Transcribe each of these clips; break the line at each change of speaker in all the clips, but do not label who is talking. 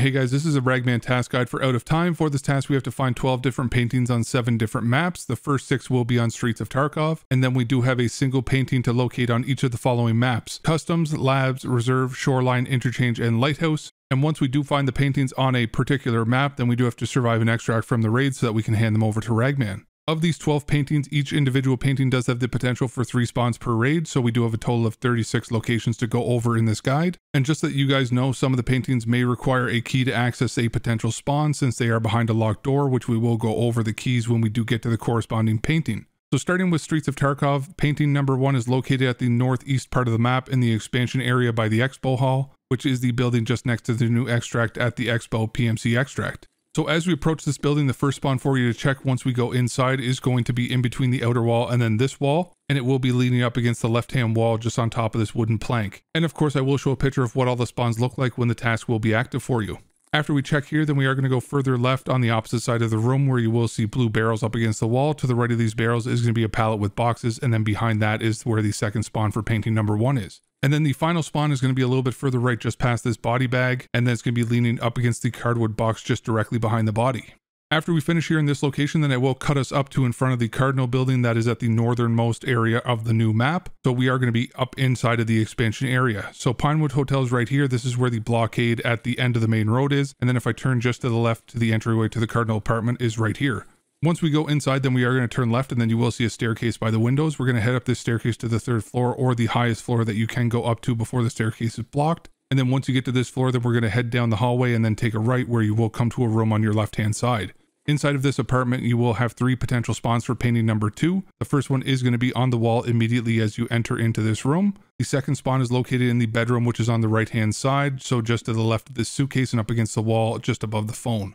Hey guys, this is a Ragman task guide for Out of Time. For this task, we have to find 12 different paintings on 7 different maps. The first 6 will be on Streets of Tarkov, and then we do have a single painting to locate on each of the following maps. Customs, Labs, Reserve, Shoreline, Interchange, and Lighthouse. And once we do find the paintings on a particular map, then we do have to survive an extract from the raid so that we can hand them over to Ragman. Of these 12 paintings, each individual painting does have the potential for 3 spawns per raid, so we do have a total of 36 locations to go over in this guide. And just that you guys know, some of the paintings may require a key to access a potential spawn since they are behind a locked door, which we will go over the keys when we do get to the corresponding painting. So starting with Streets of Tarkov, painting number 1 is located at the northeast part of the map in the expansion area by the Expo Hall, which is the building just next to the new extract at the Expo PMC extract. So as we approach this building, the first spawn for you to check once we go inside is going to be in between the outer wall and then this wall, and it will be leaning up against the left-hand wall just on top of this wooden plank. And of course, I will show a picture of what all the spawns look like when the task will be active for you. After we check here, then we are going to go further left on the opposite side of the room where you will see blue barrels up against the wall. To the right of these barrels is going to be a pallet with boxes, and then behind that is where the second spawn for painting number one is. And then the final spawn is going to be a little bit further right just past this body bag, and then it's going to be leaning up against the cardwood box just directly behind the body. After we finish here in this location, then it will cut us up to in front of the Cardinal building that is at the northernmost area of the new map. So we are going to be up inside of the expansion area. So Pinewood Hotel is right here. This is where the blockade at the end of the main road is. And then if I turn just to the left, to the entryway to the Cardinal apartment is right here. Once we go inside, then we are going to turn left and then you will see a staircase by the windows. We're going to head up this staircase to the third floor or the highest floor that you can go up to before the staircase is blocked. And then once you get to this floor, then we're going to head down the hallway and then take a right where you will come to a room on your left hand side. Inside of this apartment, you will have three potential spawns for painting number two. The first one is going to be on the wall immediately as you enter into this room. The second spawn is located in the bedroom, which is on the right hand side, so just to the left of this suitcase and up against the wall just above the phone.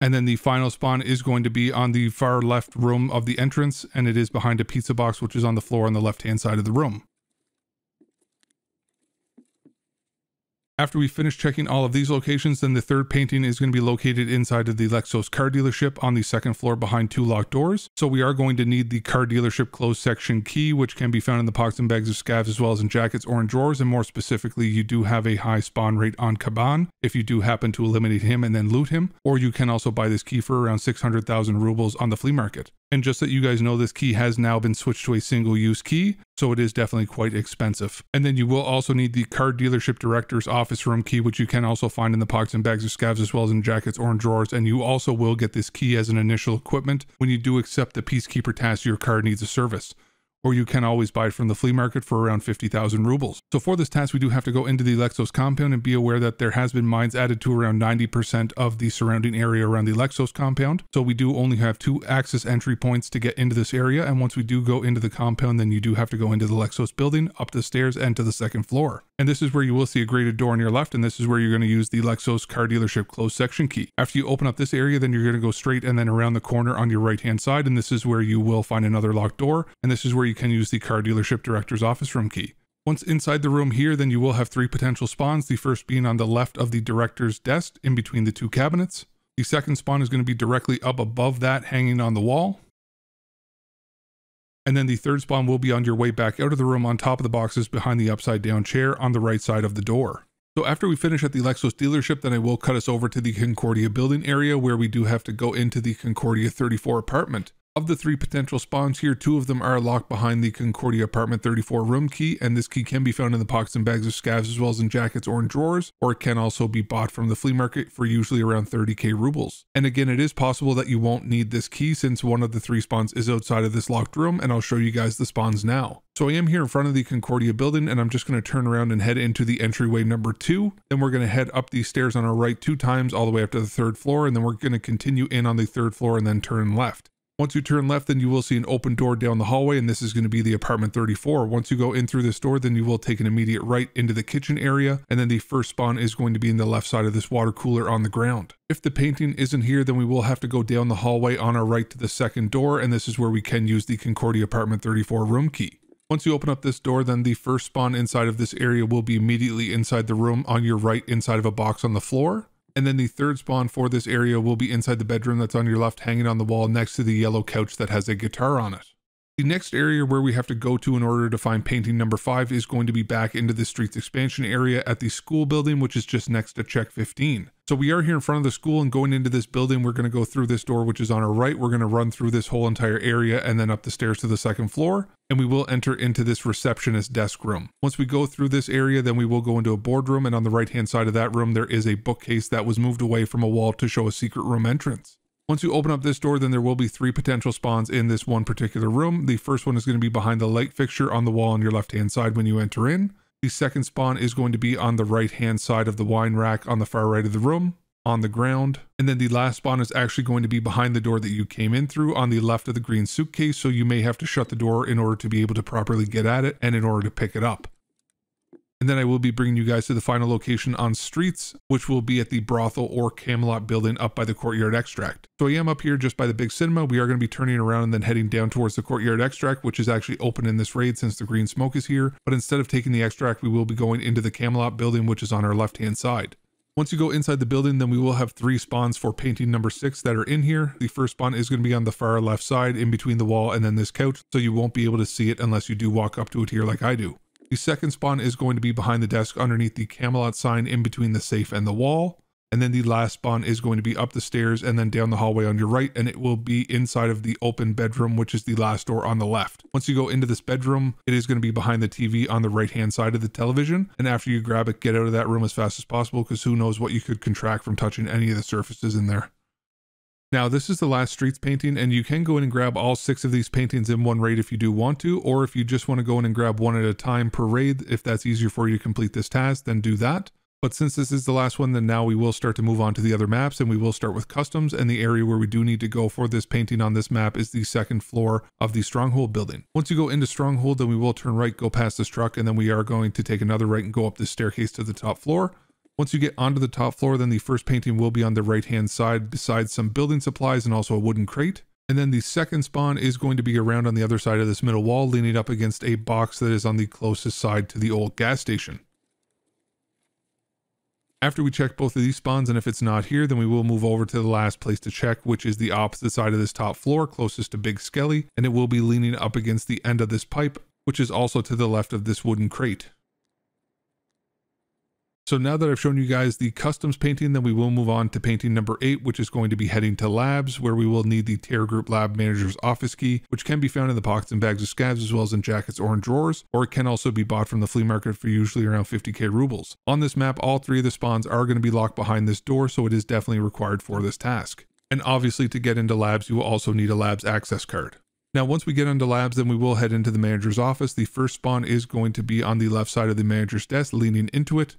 And then the final spawn is going to be on the far left room of the entrance, and it is behind a pizza box, which is on the floor on the left hand side of the room. After we finish checking all of these locations, then the third painting is going to be located inside of the Lexos car dealership on the second floor behind two locked doors. So we are going to need the car dealership closed section key, which can be found in the pockets and bags of scavs as well as in jackets or in drawers. And more specifically, you do have a high spawn rate on Kaban if you do happen to eliminate him and then loot him. Or you can also buy this key for around 600,000 rubles on the flea market. And just that you guys know, this key has now been switched to a single use key, so it is definitely quite expensive. And then you will also need the car dealership director's office room key, which you can also find in the pockets and bags of scavs as well as in jackets or in drawers. And you also will get this key as an initial equipment when you do accept the Peacekeeper task your car needs a service or you can always buy it from the flea market for around 50,000 rubles. So for this task, we do have to go into the Lexos compound and be aware that there has been mines added to around 90% of the surrounding area around the Lexos compound. So we do only have two access entry points to get into this area. And once we do go into the compound, then you do have to go into the Lexos building, up the stairs and to the second floor. And this is where you will see a graded door on your left. And this is where you're going to use the Lexos car dealership closed section key. After you open up this area, then you're going to go straight and then around the corner on your right hand side. And this is where you will find another locked door. And this is where you can use the car dealership director's office room key. Once inside the room here, then you will have three potential spawns, the first being on the left of the director's desk in between the two cabinets. The second spawn is going to be directly up above that, hanging on the wall. And then the third spawn will be on your way back out of the room on top of the boxes behind the upside down chair on the right side of the door. So after we finish at the Lexos dealership, then I will cut us over to the Concordia building area where we do have to go into the Concordia 34 apartment. Of the three potential spawns here, two of them are locked behind the Concordia Apartment 34 room key, and this key can be found in the pockets and bags of scavs as well as in jackets or in drawers, or it can also be bought from the flea market for usually around 30k rubles. And again, it is possible that you won't need this key since one of the three spawns is outside of this locked room, and I'll show you guys the spawns now. So I am here in front of the Concordia building and I'm just going to turn around and head into the entryway number two. Then we're going to head up these stairs on our right two times all the way up to the third floor and then we're going to continue in on the third floor and then turn left. Once you turn left, then you will see an open door down the hallway, and this is going to be the apartment 34. Once you go in through this door, then you will take an immediate right into the kitchen area, and then the first spawn is going to be in the left side of this water cooler on the ground. If the painting isn't here, then we will have to go down the hallway on our right to the second door, and this is where we can use the Concordia apartment 34 room key. Once you open up this door, then the first spawn inside of this area will be immediately inside the room on your right inside of a box on the floor. And then the third spawn for this area will be inside the bedroom that's on your left, hanging on the wall next to the yellow couch that has a guitar on it. The next area where we have to go to in order to find painting number 5 is going to be back into the streets expansion area at the school building, which is just next to check 15. So we are here in front of the school and going into this building, we're going to go through this door, which is on our right. We're going to run through this whole entire area and then up the stairs to the second floor. And we will enter into this receptionist desk room. Once we go through this area, then we will go into a boardroom. And on the right hand side of that room, there is a bookcase that was moved away from a wall to show a secret room entrance. Once you open up this door, then there will be three potential spawns in this one particular room. The first one is going to be behind the light fixture on the wall on your left-hand side when you enter in. The second spawn is going to be on the right-hand side of the wine rack on the far right of the room on the ground. And then the last spawn is actually going to be behind the door that you came in through on the left of the green suitcase. So you may have to shut the door in order to be able to properly get at it and in order to pick it up. And then I will be bringing you guys to the final location on streets, which will be at the brothel or Camelot building up by the Courtyard Extract. So I am up here just by the big cinema. We are going to be turning around and then heading down towards the Courtyard Extract, which is actually open in this raid since the green smoke is here. But instead of taking the extract, we will be going into the Camelot building, which is on our left-hand side. Once you go inside the building, then we will have three spawns for painting number six that are in here. The first spawn is going to be on the far left side in between the wall and then this couch, so you won't be able to see it unless you do walk up to it here like I do. The second spawn is going to be behind the desk underneath the Camelot sign in between the safe and the wall. And then the last spawn is going to be up the stairs and then down the hallway on your right, and it will be inside of the open bedroom, which is the last door on the left. Once you go into this bedroom, it is going to be behind the TV on the right hand side of the television. And after you grab it, get out of that room as fast as possible because who knows what you could contract from touching any of the surfaces in there. Now, this is the last streets painting, and you can go in and grab all six of these paintings in one raid if you do want to, or if you just want to go in and grab one at a time per raid, if that's easier for you to complete this task, then do that. But since this is the last one, then now we will start to move on to the other maps, and we will start with customs, and the area where we do need to go for this painting on this map is the second floor of the Stronghold building. Once you go into Stronghold, then we will turn right, go past this truck, and then we are going to take another right and go up this staircase to the top floor. Once you get onto the top floor, then the first painting will be on the right hand side besides some building supplies and also a wooden crate. And then the second spawn is going to be around on the other side of this middle wall, leaning up against a box that is on the closest side to the old gas station. After we check both of these spawns, and if it's not here, then we will move over to the last place to check, which is the opposite side of this top floor, closest to Big Skelly, and it will be leaning up against the end of this pipe, which is also to the left of this wooden crate. So now that I've shown you guys the customs painting, then we will move on to painting number eight, which is going to be heading to labs, where we will need the TerraGroup Lab Manager's office key, which can be found in the pockets and bags of scavs as well as in jackets or in drawers, or it can also be bought from the flea market for usually around 50k rubles. On this map, all three of the spawns are going to be locked behind this door, so it is definitely required for this task. And obviously to get into labs, you will also need a labs access card. Now, once we get into labs, then we will head into the manager's office. The first spawn is going to be on the left side of the manager's desk, leaning into it.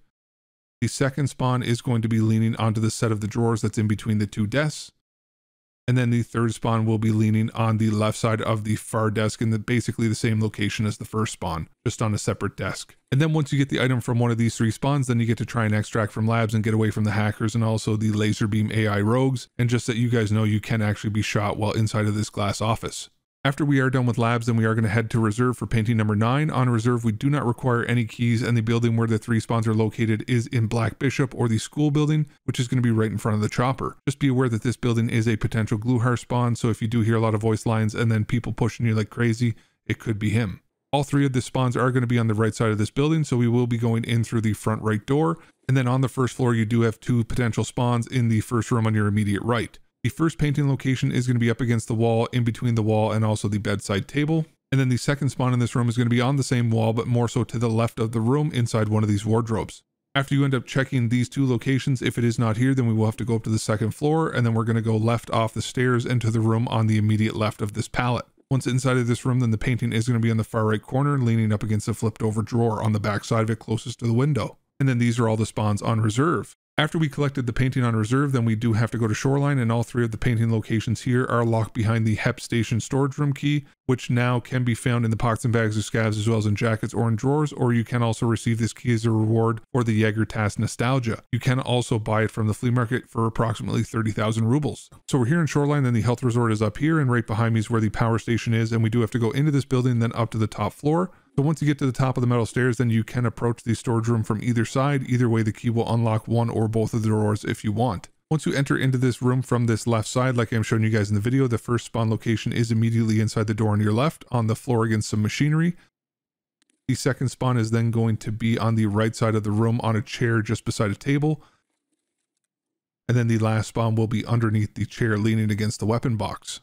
The second spawn is going to be leaning onto the set of the drawers that's in between the two desks. And then the third spawn will be leaning on the left side of the far desk in the basically the same location as the first spawn, just on a separate desk. And then once you get the item from one of these three spawns, then you get to try and extract from labs and get away from the hackers and also the laser beam AI rogues. And just that you guys know you can actually be shot while inside of this glass office. After we are done with labs, then we are going to head to reserve for painting number nine. On reserve, we do not require any keys, and the building where the three spawns are located is in Black Bishop or the school building, which is going to be right in front of the chopper. Just be aware that this building is a potential Glukhar spawn, so if you do hear a lot of voice lines and then people pushing you like crazy, it could be him. All three of the spawns are going to be on the right side of this building, so we will be going in through the front right door. And then on the first floor, you do have two potential spawns in the first room on your immediate right. The first painting location is going to be up against the wall, in between the wall and also the bedside table. And then the second spawn in this room is going to be on the same wall, but more so to the left of the room inside one of these wardrobes. After you end up checking these two locations, if it is not here, then we will have to go up to the second floor, and then we're going to go left off the stairs into the room on the immediate left of this pallet. Once inside of this room, then the painting is going to be on the far right corner, leaning up against a flipped over drawer on the back side of it closest to the window. And then these are all the spawns on reserve. After we collected the painting on reserve, then we do have to go to Shoreline, and all three of the painting locations here are locked behind the HEP station storage room key, which now can be found in the pockets and bags of scavs as well as in jackets or in drawers, or you can also receive this key as a reward for the Jaeger Task Nostalgia. You can also buy it from the flea market for approximately 30,000 rubles. So we're here in Shoreline, then the health resort is up here, and right behind me is where the power station is, and we do have to go into this building, then up to the top floor. So once you get to the top of the metal stairs, then you can approach the storage room from either side. Either way, the key will unlock one or both of the doors if you want. Once you enter into this room from this left side, like I'm showing you guys in the video, the first spawn location is immediately inside the door on your left on the floor against some machinery. The second spawn is then going to be on the right side of the room on a chair just beside a table. And then the last spawn will be underneath the chair leaning against the weapon box.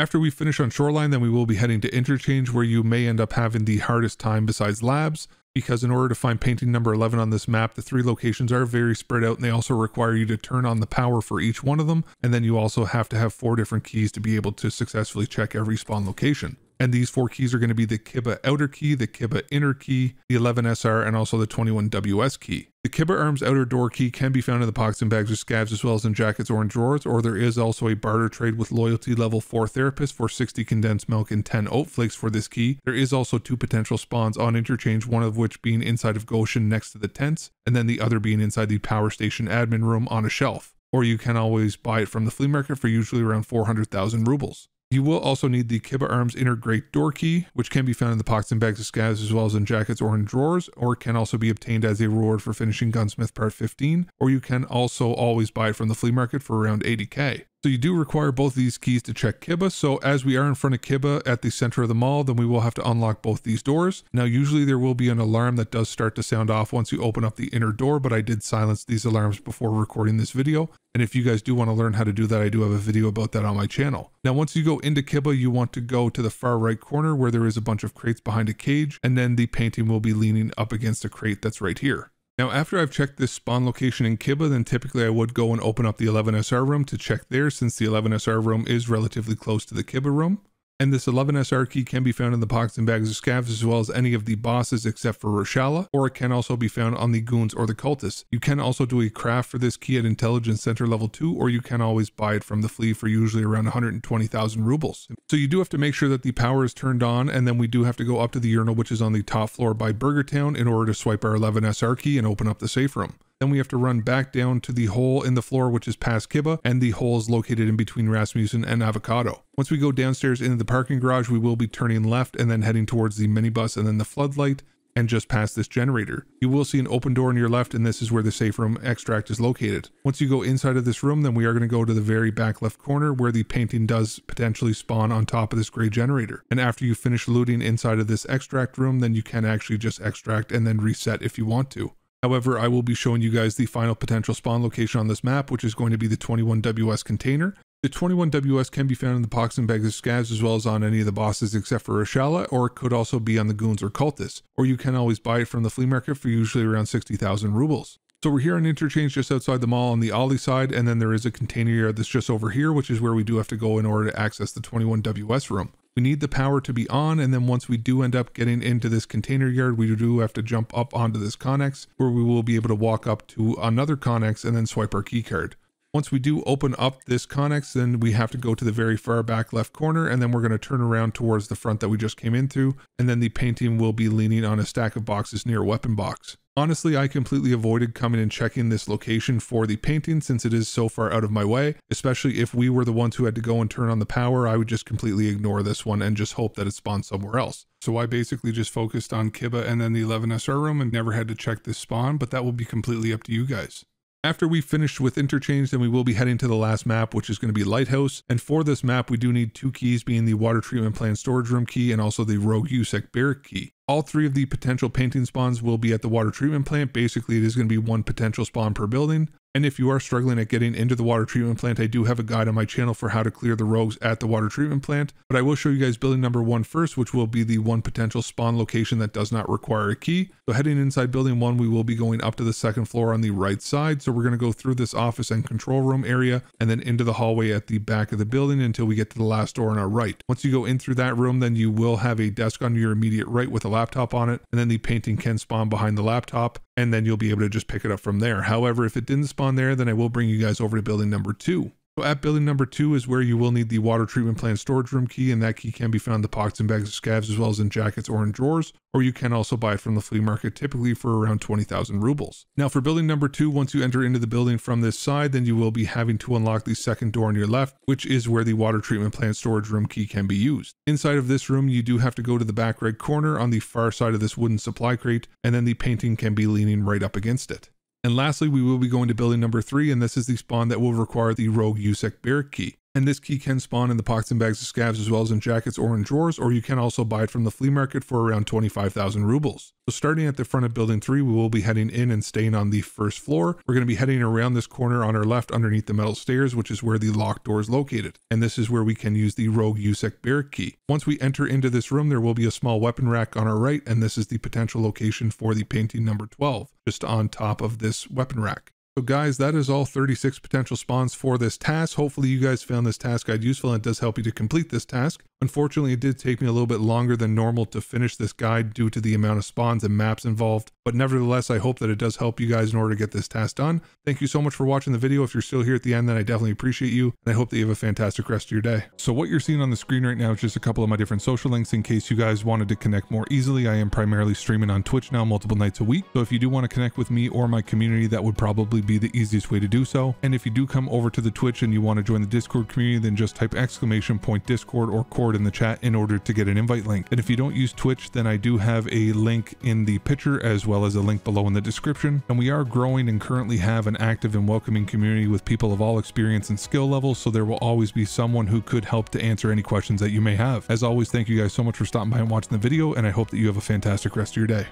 After we finish on Shoreline, then we will be heading to Interchange where you may end up having the hardest time besides labs because in order to find painting number 11 on this map, the three locations are very spread out and they also require you to turn on the power for each one of them. And then you also have to have four different keys to be able to successfully check every spawn location. And these four keys are going to be the Kiba outer key, the Kiba inner key, the 11SR, and also the 21WS key. The Kiba Arms outer door key can be found in the pockets and bags or scavs as well as in jackets or in drawers, or there is also a barter trade with loyalty level 4 therapist for 60 condensed milk and 10 oat flakes for this key. There is also two potential spawns on interchange, one of which being inside of Goshan next to the tents, and then the other being inside the power station admin room on a shelf. Or you can always buy it from the flea market for usually around 400,000 rubles. You will also need the Kiba Arms Inner Grate Door Key, which can be found in the pockets and bags of scavs as well as in jackets or in drawers, or can also be obtained as a reward for finishing Gunsmith Part 15, or you can also always buy it from the flea market for around 80k. So you do require both of these keys to check Kiba. So as we are in front of Kiba at the center of the mall, then we will have to unlock both these doors. Now, usually there will be an alarm that does start to sound off once you open up the inner door, but I did silence these alarms before recording this video. And if you guys do want to learn how to do that, I do have a video about that on my channel. Now, once you go into Kiba, you want to go to the far right corner where there is a bunch of crates behind a cage, and then the painting will be leaning up against a crate that's right here. Now, after I've checked this spawn location in Kiba, then typically I would go and open up the 11SR room to check there since the 11SR room is relatively close to the Kiba room. And this 11SR key can be found in the pockets and bags of scavs as well as any of the bosses except for Reshala, or it can also be found on the goons or the cultists. You can also do a craft for this key at Intelligence Center level 2, or you can always buy it from the flea for usually around 120,000 rubles. So you do have to make sure that the power is turned on, and then we do have to go up to the urinal, which is on the top floor by Burger Town, in order to swipe our 11SR key and open up the safe room. Then we have to run back down to the hole in the floor, which is past Kiba, and the hole is located in between Rasmussen and Avokado. Once we go downstairs into the parking garage, we will be turning left and then heading towards the minibus and then the floodlight and just past this generator. You will see an open door on your left and this is where the safe room extract is located. Once you go inside of this room, then we are going to go to the very back left corner where the painting does potentially spawn on top of this gray generator. And after you finish looting inside of this extract room, then you can actually just extract and then reset if you want to. However, I will be showing you guys the final potential spawn location on this map, which is going to be the 21WS container. The 21WS can be found in the pox and bags of scavs as well as on any of the bosses except for Reshala, or it could also be on the goons or cultists, or you can always buy it from the flea market for usually around 60,000 rubles. So we're here on interchange just outside the mall on the OLI side, and then there is a container yard that's just over here, which is where we do have to go in order to access the 21WS room. We need the power to be on, and then once we do end up getting into this container yard, we do have to jump up onto this Connex, where we will be able to walk up to another Connex and then swipe our key card. Once we do open up this Connex, then we have to go to the very far back left corner, and then we're going to turn around towards the front that we just came in through, and then the painting will be leaning on a stack of boxes near a weapon box. Honestly, I completely avoided coming and checking this location for the painting since it is so far out of my way, especially if we were the ones who had to go and turn on the power, I would just completely ignore this one and just hope that it spawns somewhere else. So I basically just focused on Kiba and then the 11SR room and never had to check this spawn, but that will be completely up to you guys. After we finish with interchange, then we will be heading to the last map, which is going to be Lighthouse. And for this map, we do need two keys, being the water treatment plant storage room key and also the Rogue USEC barrack key. All three of the potential painting spawns will be at the water treatment plant. Basically, it is going to be one potential spawn per building. And if you are struggling at getting into the water treatment plant, I do have a guide on my channel for how to clear the rogues at the water treatment plant. But I will show you guys building number one first, which will be the one potential spawn location that does not require a key. So heading inside building one, we will be going up to the second floor on the right side. So we're going to go through this office and control room area and then into the hallway at the back of the building until we get to the last door on our right. Once you go in through that room, then you will have a desk on your immediate right with a laptop on it. And then the painting can spawn behind the laptop and then you'll be able to just pick it up from there. However, if it didn't spawn there, then I will bring you guys over to building number two. So at building number two is where you will need the water treatment plant storage room key, and that key can be found in the pockets and bags of scavs as well as in jackets or in drawers, or you can also buy it from the flea market, typically for around 20,000 rubles. Now for building number two, once you enter into the building from this side, then you will be having to unlock the second door on your left, which is where the water treatment plant storage room key can be used. Inside of this room, you do have to go to the back right corner on the far side of this wooden supply crate, and then the painting can be leaning right up against it. And lastly, we will be going to building number three, and this is the spawn that will require the Rogue USEC Barrack key. And this key can spawn in the pockets and bags of scavs as well as in jackets or in drawers, or you can also buy it from the flea market for around 25,000 rubles. So starting at the front of building three, we will be heading in and staying on the first floor. We're going to be heading around this corner on our left underneath the metal stairs, which is where the locked door is located. And this is where we can use the Rogue USEC Barrack key. Once we enter into this room, there will be a small weapon rack on our right, and this is the potential location for the painting number 12, just on top of this weapon rack. So guys, that is all 36 potential spawns for this task. Hopefully you guys found this task guide useful and it does help you to complete this task. Unfortunately, it did take me a little bit longer than normal to finish this guide due to the amount of spawns and maps involved. But nevertheless, I hope that it does help you guys in order to get this task done. Thank you so much for watching the video. If you're still here at the end, then I definitely appreciate you. And I hope that you have a fantastic rest of your day. So what you're seeing on the screen right now is just a couple of my different social links in case you guys wanted to connect more easily. I am primarily streaming on Twitch now multiple nights a week. So if you do want to connect with me or my community, that would probably be the easiest way to do so. And if you do come over to the Twitch and you want to join the Discord community, then just type exclamation point Discord or Cord in the chat in order to get an invite link. And if you don't use Twitch, then I do have a link in the picture as well as a link below in the description. And we are growing and currently have an active and welcoming community with people of all experience and skill levels. So there will always be someone who could help to answer any questions that you may have. As always, thank you guys so much for stopping by and watching the video. And I hope that you have a fantastic rest of your day.